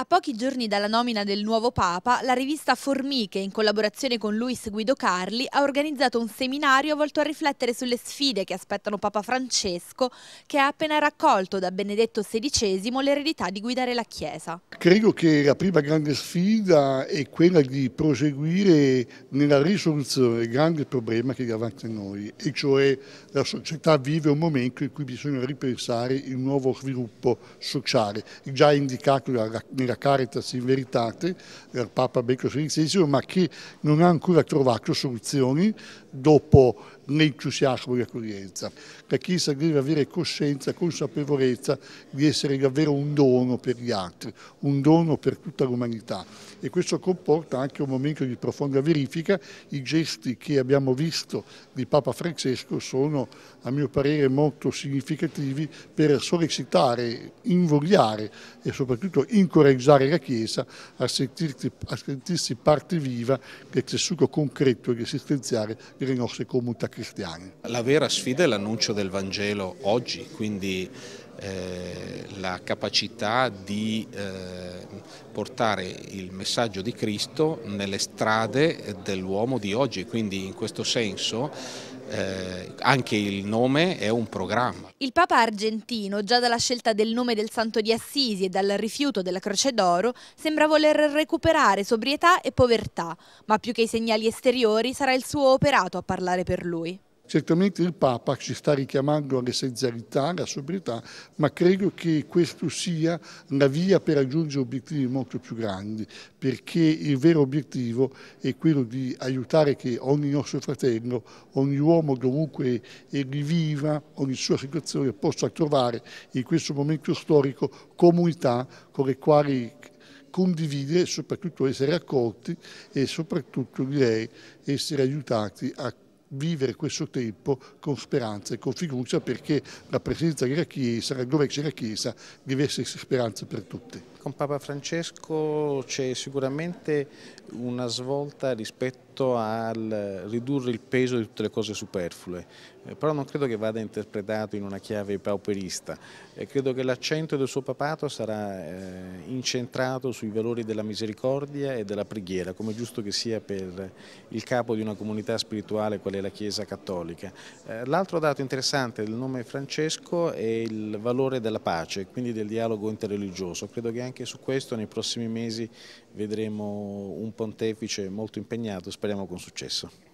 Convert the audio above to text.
A pochi giorni dalla nomina del nuovo Papa, la rivista Formiche, in collaborazione con Luis Guido Carli, ha organizzato un seminario volto a riflettere sulle sfide che aspettano Papa Francesco, che ha appena raccolto da Benedetto XVI l'eredità di guidare la Chiesa. Credo che la prima grande sfida è quella di proseguire nella risoluzione del grande problema che è davanti a noi, e cioè la società vive un momento in cui bisogna ripensare il nuovo sviluppo sociale, già indicato nella la Caritas in Veritate, del Papa Becco XVI, ma che non ha ancora trovato soluzioni dopo l'entusiasmo e l'accoglienza. La Chiesa deve avere coscienza, consapevolezza di essere davvero un dono per gli altri, un dono per tutta l'umanità e questo comporta anche un momento di profonda verifica. I gesti che abbiamo visto di Papa Francesco sono a mio parere molto significativi per sollecitare, invogliare e soprattutto incoraggiare la Chiesa a sentirsi, a sentirsi parte viva del tessuto concreto ed esistenziale delle nostre comunità cristiane. La vera sfida è l'annuncio del Vangelo oggi, quindi eh, la capacità di eh, portare il messaggio di Cristo nelle strade dell'uomo di oggi, quindi in questo senso eh, anche il nome è un programma. Il Papa argentino, già dalla scelta del nome del Santo di Assisi e dal rifiuto della Croce d'Oro, sembra voler recuperare sobrietà e povertà, ma più che i segnali esteriori sarà il suo operato a parlare per lui. Certamente il Papa ci sta richiamando all'essenzialità, alla sobrietà, ma credo che questo sia la via per raggiungere obiettivi molto più grandi, perché il vero obiettivo è quello di aiutare che ogni nostro fratello, ogni uomo dovunque egli viva, ogni sua situazione possa trovare in questo momento storico comunità con le quali condividere, soprattutto essere accolti e soprattutto direi essere aiutati a vivere questo tempo con speranza e con fiducia perché la presenza della Chiesa, dove c'è la Chiesa, deve essere speranza per tutti. Con Papa Francesco c'è sicuramente una svolta rispetto al ridurre il peso di tutte le cose superflue, eh, però non credo che vada interpretato in una chiave pauperista, eh, credo che l'accento del suo papato sarà eh, incentrato sui valori della misericordia e della preghiera, come giusto che sia per il capo di una comunità spirituale qual è la Chiesa Cattolica. L'altro dato interessante del nome Francesco è il valore della pace, quindi del dialogo interreligioso, credo che anche su questo nei prossimi mesi vedremo un pontefice molto impegnato, speriamo con successo.